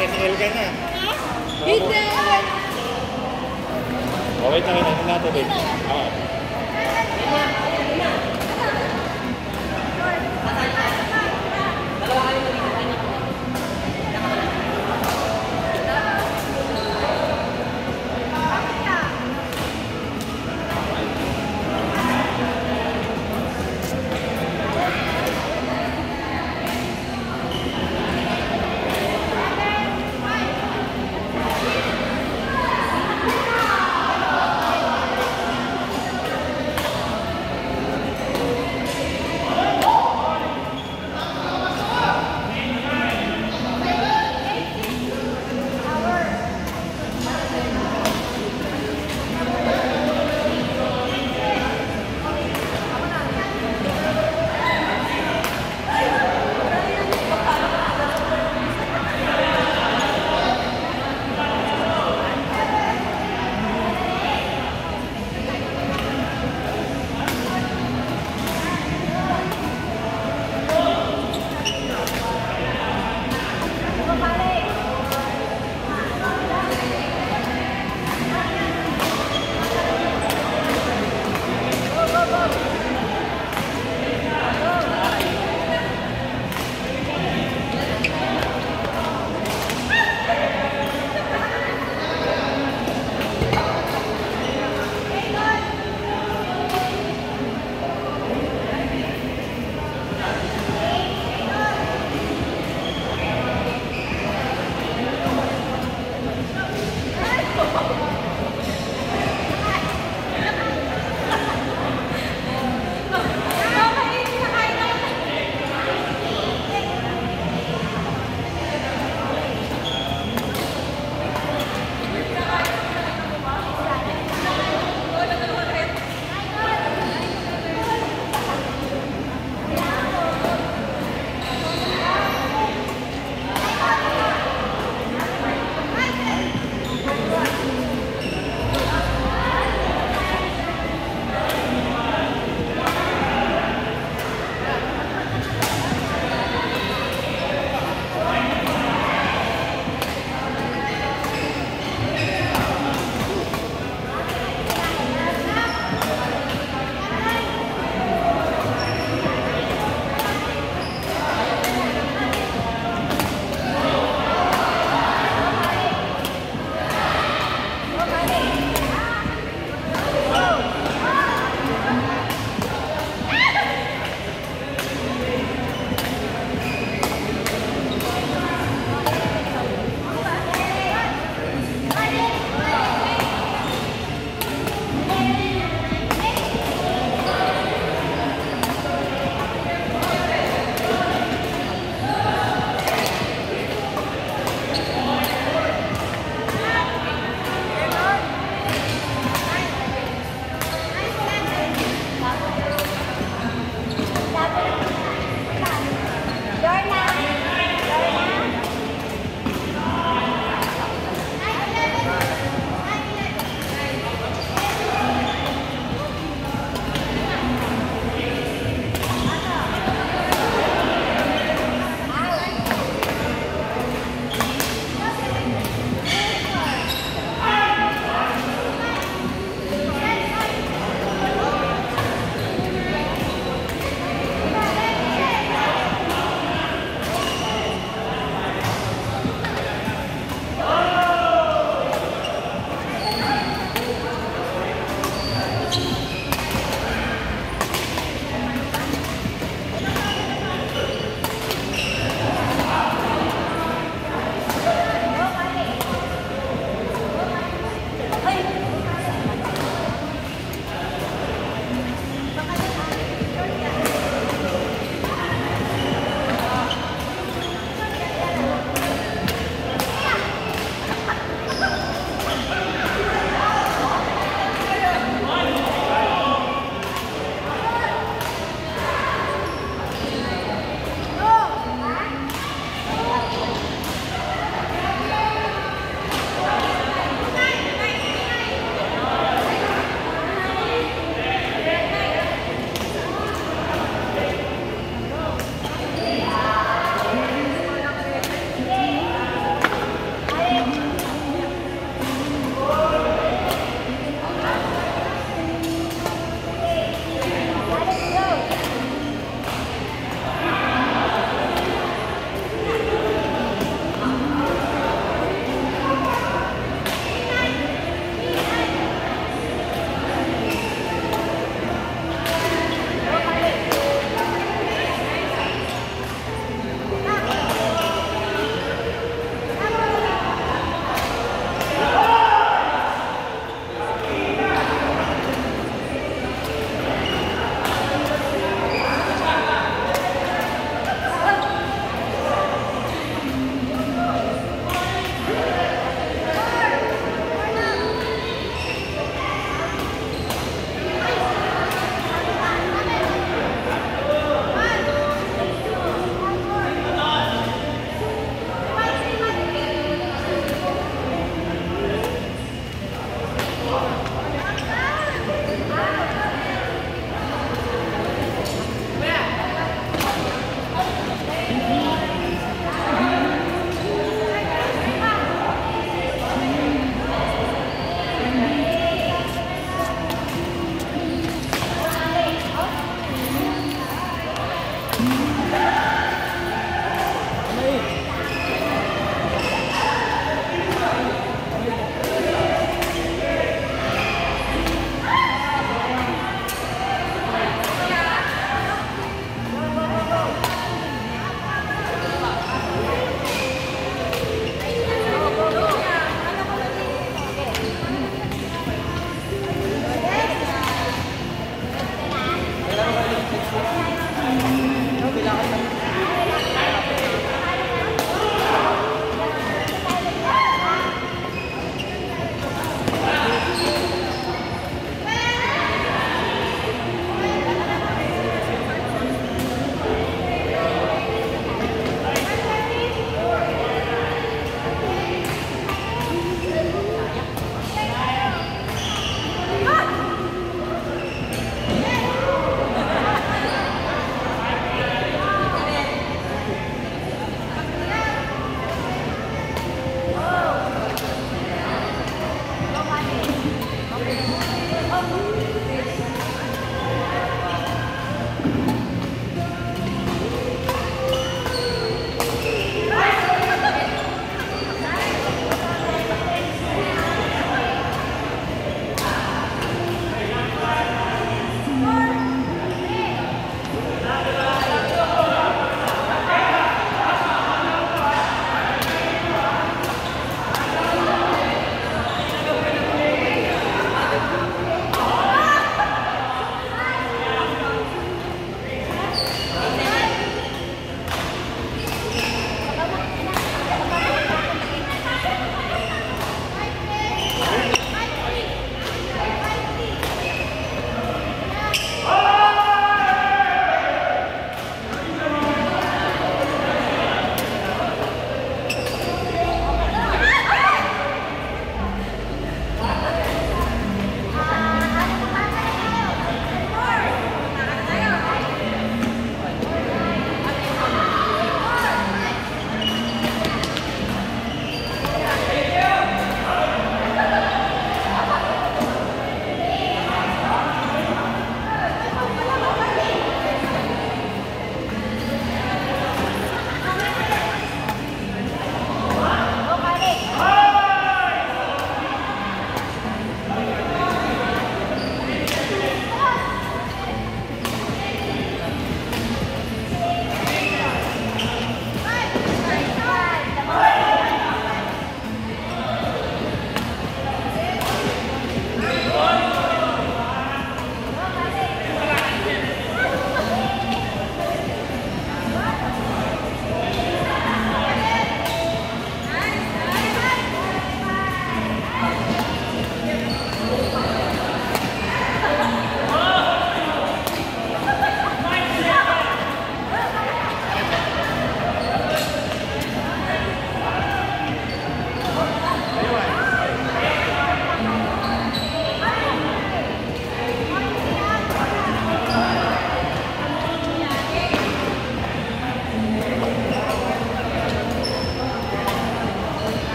SL ka na. Hindi! Oh, wait lang, hinanap natin din. Oo. Ah. Dalawa kayo